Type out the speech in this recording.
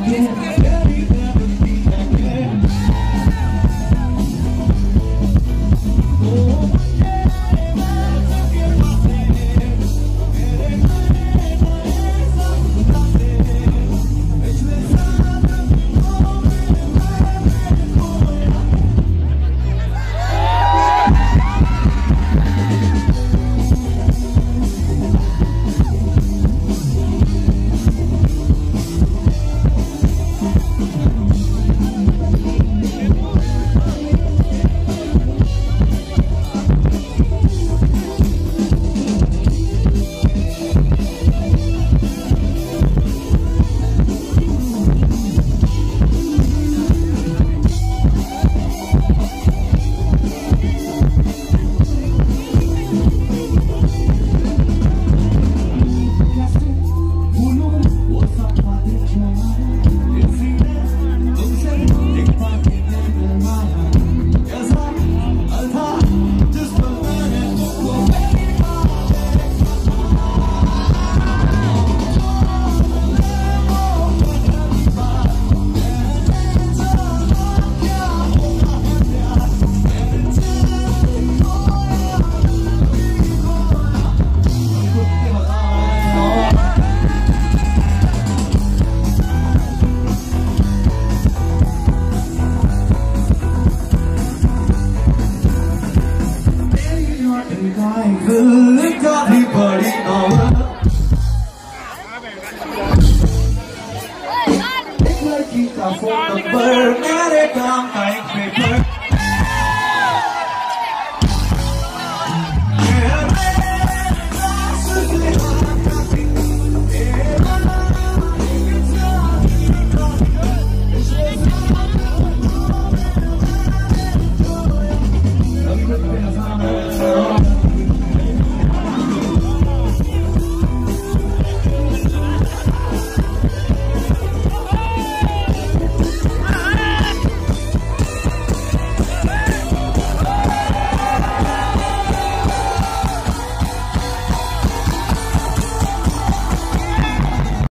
Yeah. Yes. Phone number, nghe để con tay